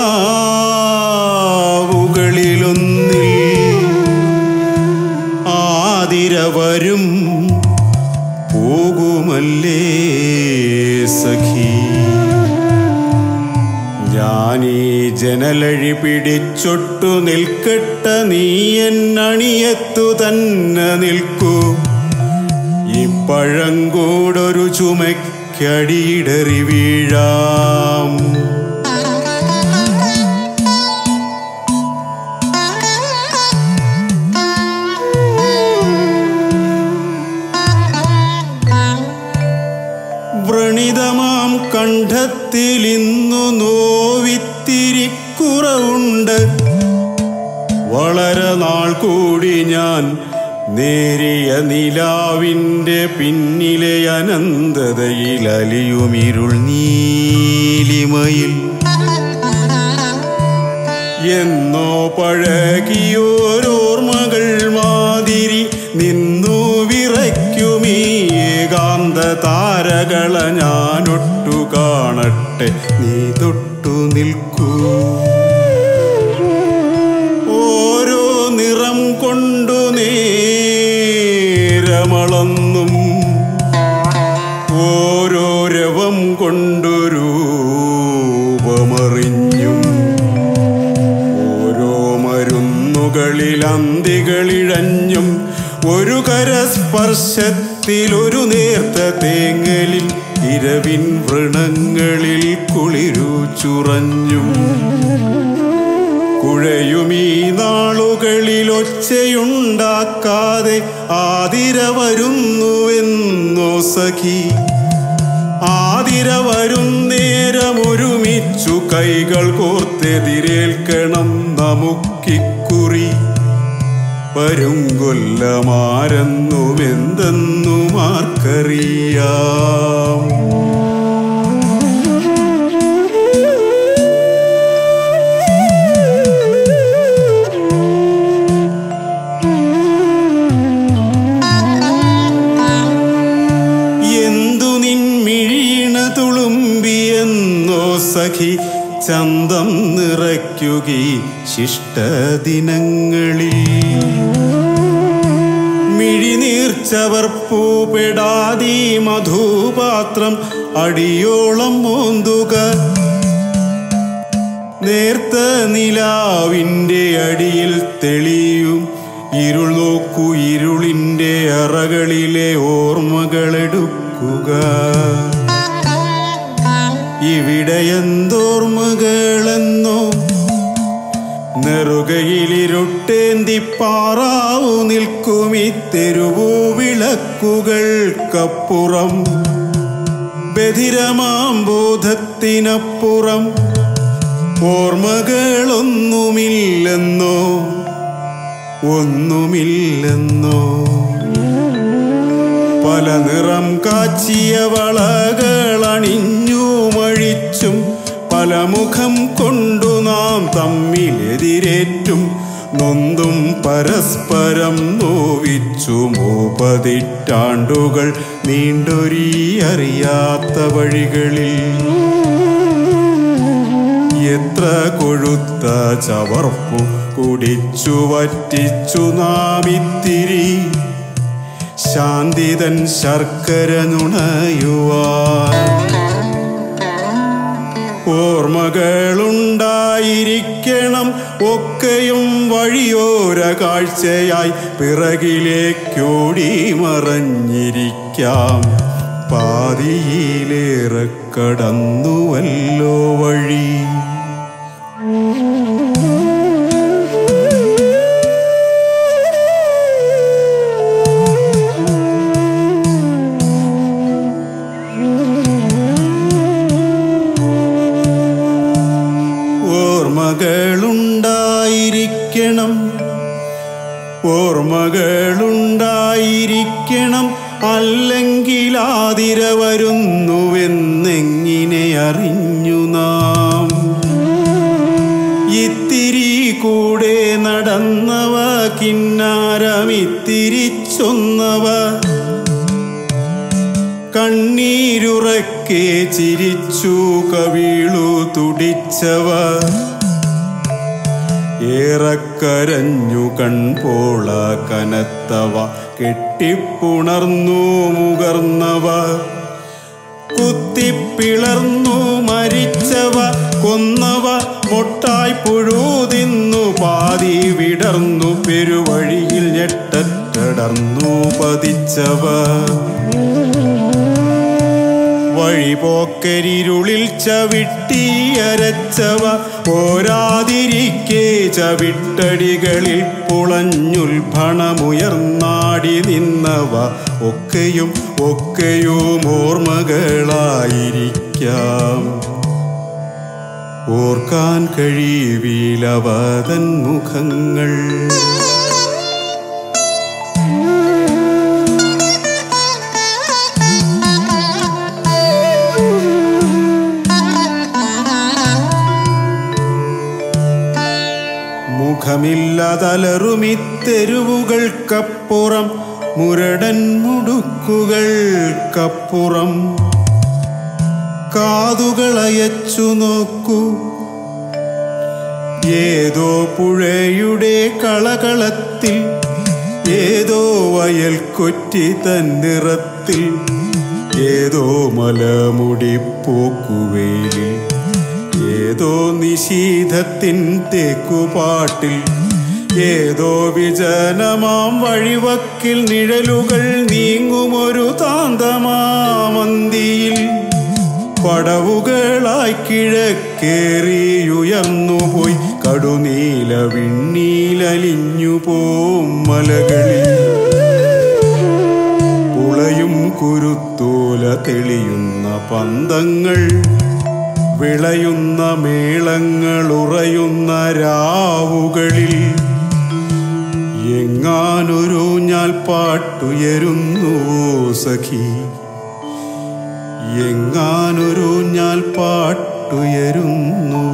ആദ്രമീ ധനുമാസരാവുകളിലൊന്നിൽ ആതിര വരും പോകുമല്ലേ സഖി? ഞാനീ ജനലഴി പിടിച്ചൊട്ടു നിൽക്കട്ട നീ എന്നണിയത്തു തന്നെ നിൽക്കൂ. ഈ പഴങ്കൂടൊരു ചുമയ്ക്കടിയിടറി വീഴാം. വളരെ നാൾ കൂടി ഞാൻ നേരിയ നിലാവിന്റെ പിന്നിലെ അനന്തതയിൽ അലിയുമിരുൾ നീലിമയിൽ. എന്നോ പഴകിയോരോർമ്മകൾ മാതിരി നിന്നു വിറയ്ക്കുമീ ഏകാന്ത താരകള ഞാനൊട്ടു കാണട്ടെ നീ തൊട്ടു നിൽക്കൂ. അന്തികളിഴഞ്ഞും ഒരു കരസ്പർശത്തിലൊരു നേർത്ത തേങ്ങലിൽ ഇരവിൻ വൃണങ്ങളിൽ കുളിരു ചുറഞ്ഞും. കുഴയുമീ നാളുകളിൽ ഒച്ചയുണ്ടാക്കാതെ ആതിര വരുന്നുവെന്നോ സഖി. ആതിര വരും നേരം ഒരുമിച്ചു കൈകൾ കോർത്തെതിരേൽക്കണം നമുക്കിക്കുറി. വരും കൊല്ലമാരെന്നുമെന്തെന്നുമാർക്കറിയാം എന്തു സഖി ചന്തം നിറയ്ക്കുകി ശിഷ്ടദിനങ്ങളിൽ. മിഴിനീർച്ചവർ പൂപ്പെടാതീ മധുപാത്രം അടിയോളം മോന്തുക. നേർത്ത നിലാവിന്റെ അടിയിൽ തെളിയും ഇരുൾ നോക്കു ഇരുളിന്റെ അറകളിലെ ഓർമ്മകളെടുക്കുക. ഇവിടെ എന്തോർമ്മകളെന്നോ? നെറുകയിലിരുട്ടേന്തി പാറാവു നിൽക്കും ഈ കപ്പുറം വിളക്കുകൾക്കപ്പുറം ബധിരമാം ബോധത്തിനപ്പുറം ഓർമ്മകളൊന്നുമില്ലെന്നോ ഒന്നുമില്ലെന്നോ. പല നിറം കാച്ചിയ വളകളണിഞ്ഞു മഴിച്ചും പല മുഖം കൊണ്ടു നാം തമ്മിലെതിരേറ്റും നൊന്തും പരസ്പരം നോവിച്ചു മൂപ്പതിറ്റാണ്ടുകൾ നീണ്ടൊരീ അറിയാത്ത വഴികളിൽ. എത്ര കൊഴുത്ത ചവർപ്പു കുടിച്ചു വറ്റിച്ചു നാമിത്തിരി. ശാന്തിതൻ ശർക്കര നുണയുവാൻ ഓർമ്മകളുണ്ടായിരിക്കണം. ഒക്കെയും വഴിയോര കാഴ്ചയായി പിറകിലേക്കോടി മറഞ്ഞിരിക്കാം. പാതിയിലേറെ കടന്നുവല്ലോ വഴി. കൂടെ നടന്നവ കിന്നാരമിത്തിരിച്ചൊന്നവ. കണ്ണീരുറക്കെ ചിരിച്ചു കവിളു തുടിച്ചവ. ഏറക്കരഞ്ഞു കൺപോള കനത്തവ കെട്ടിപ്പുണർന്നു മുകർന്നവ. കുത്തിപ്പിളർന്നു മരിച്ചവ കൊന്നവ മൊട്ടായി പുഴുതിന്നു പാതി വിടർന്നു പെരുവഴിയിൽ ഞെട്ടറ്റടർന്നു പതിച്ചവ വഴിപോക്കരിരുളിൽ ചവിട്ടിയരച്ചവ പോരാതിരിക്കെ ചവിട്ടടികളിൽ പുളഞ്ഞുൽഭണമുയർന്നാടി നിന്നവ ഒക്കെയും ഒക്കെയും ഓർമ്മകളായിരിക്കാം. ഓർക്കാൻ കഴിവിലവതൻ മുഖങ്ങൾ. മുഖമില്ലതലറുമിത്തെരുവുകൾക്കപ്പുറം മുരടൻ മുടുക്കുകൾക്കപ്പുറം കാതുകളയച്ചു നോക്കൂ. ഏതോ പുഴയുടെ കളകളത്തിൽ ഏതോ വയൽ കൊറ്റി തന്നിറത്തിൽ ഏതോ മലമുടി പോക്കുവേലിൽ ഏതോ നിശീധത്തിൻ തേക്കുപാട്ടിൽ ഏതോ വിജനമാം വഴിവക്കിൽ നിഴലുകൾ നീങ്ങുമൊരു താന്തമാമന്തിയിൽ. പടവുകളായി കിഴക്കേറിയുയർന്നുപോയി. കടുനീല വിണ്ണീലലിഞ്ഞു പോം മലകളിൽ. പുളയും കുരുത്തോല തെളിയുന്ന പന്തങ്ങൾ. വിളയുന്ന മേളങ്ങൾ ഉറയുന്ന രാവുകളിൽ. എങ്ങാനൊരു ഞാൻ പാട്ടുയരുന്നു സഖി? എങ്ങാനൊരു ഞാൻ പാട്ടുയരുന്നു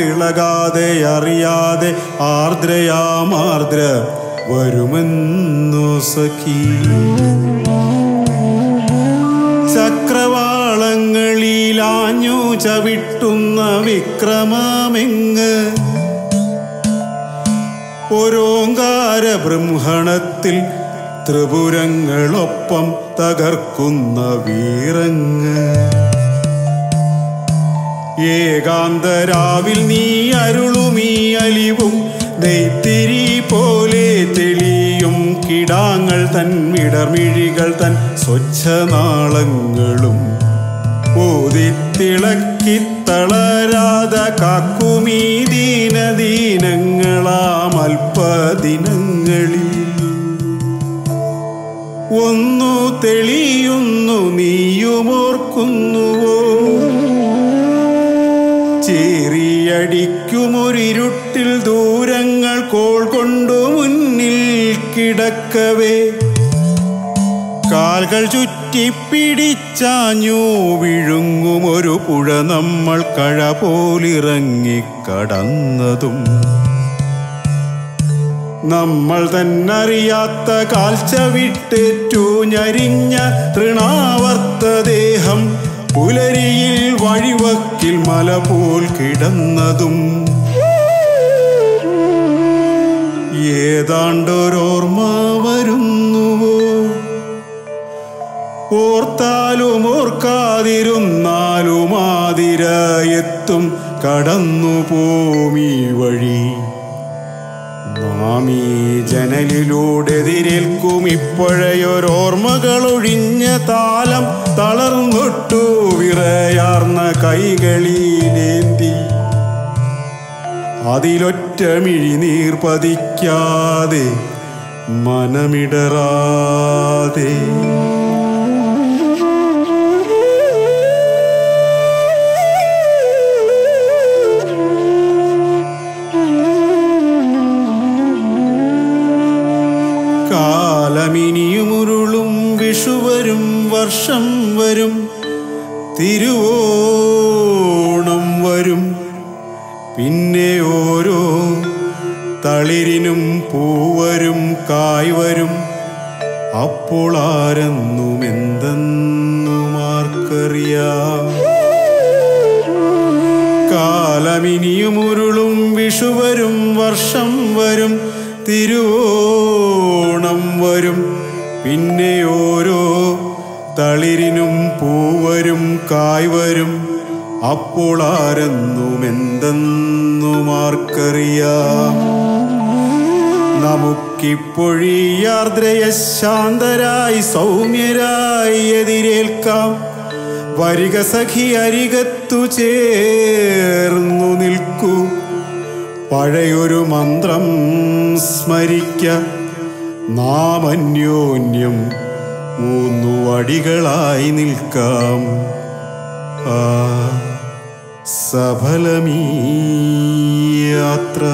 ഇളകാതെ അറിയാതെ ആർദ്രയാമാർദ്ര വരുമെന്നു സഖി. ചക്രവാളങ്ങളിലാഞ്ഞു ചവിട്ടുന്ന വിക്രമമെങ്ങ്? ഓരോങ്കാര ബ്രഹ്മണത്തിൽ ത്രിപുരങ്ങളൊപ്പം തകർക്കുന്ന വീറങ്ങ് ഏകാന്തരാവിൽ നീ അരുളുമീ അലിവും ദൈത്തിരി പോലെ തെളിയും കിടാങ്ങൾ തൻ വിടമിഴികൾ തൻ സ്വച്ഛനാളങ്ങളും. ഓതിത്തിളക്കിത്തളരാത തളരാതെ കാക്കുമീ ദീനദീനങ്ങളാം അല്പദിനങ്ങളിൽ. ഒന്നു തെളിയുന്നു നീയുമോർക്കുന്നുവോ ചീറിയടിക്കുമൊരിരുട്ടിൽ ദൂരങ്ങൾ കോൾ കൊണ്ടു മുന്നിൽ കിടക്കവേ. കാൽകൾ വിഴുങ്ങും ഒരു പുഴ നമ്മൾ കഴ പോലിറങ്ങിക്കടന്നതും നമ്മൾ തന്നറിയാത്ത കാൽച്ച വിട്ടേറ്റു ഞരിഞ്ഞ തൃണാവർത്തദേഹം പുലരിയിൽ വഴിവക്കിൽ മല പോൽ കിടന്നതും ഏതാണ്ടൊരോർമ്മ വരുന്നുവോ? ഓർത്താലും ഓർക്കാതിരുന്നാലും ആതിര എത്തും കടന്നു പോമീ വഴി. നാം ഈ ജനലിലൂടെ എതിരേൽക്കും ഇപ്പോഴയൊരോർമ്മകൾ ഒഴിഞ്ഞ താലം തളർന്നിട്ടു വിറയാർന്ന കൈകളിലേന്തി. അതിലൊറ്റ മിഴിനീർ പതിക്കാതെ മനമിടറാതെ ഓരോ തളിരിനും പൂവരും കായ്വരും അപ്പോൾ ആരെന്നും എന്തെന്നും ആർക്കറിയാം കാലമിനിയും ഉരുളും വിഷുവരും വർഷം വരും തിരുവോണം വരും പിന്നെ ഓരോ തളിരിനും പൂവരും കായ് വരും അപ്പോൾ ആരെന്നും എന്തെന്നും ആർക്കറിയാം. നമുക്കിപ്പൊഴി ശാന്തരായി സൗമ്യരായി എതിരേൽക്കാം. വരിക സഖി അരികത്തു ചേർന്നു നിൽക്കൂ. പഴയൊരു മന്ത്രം സ്മരിക്ക. നാം അന്യോന്യം മൂന്നു അടികളായി നിൽക്കാം. ആ सफलमी यात्रा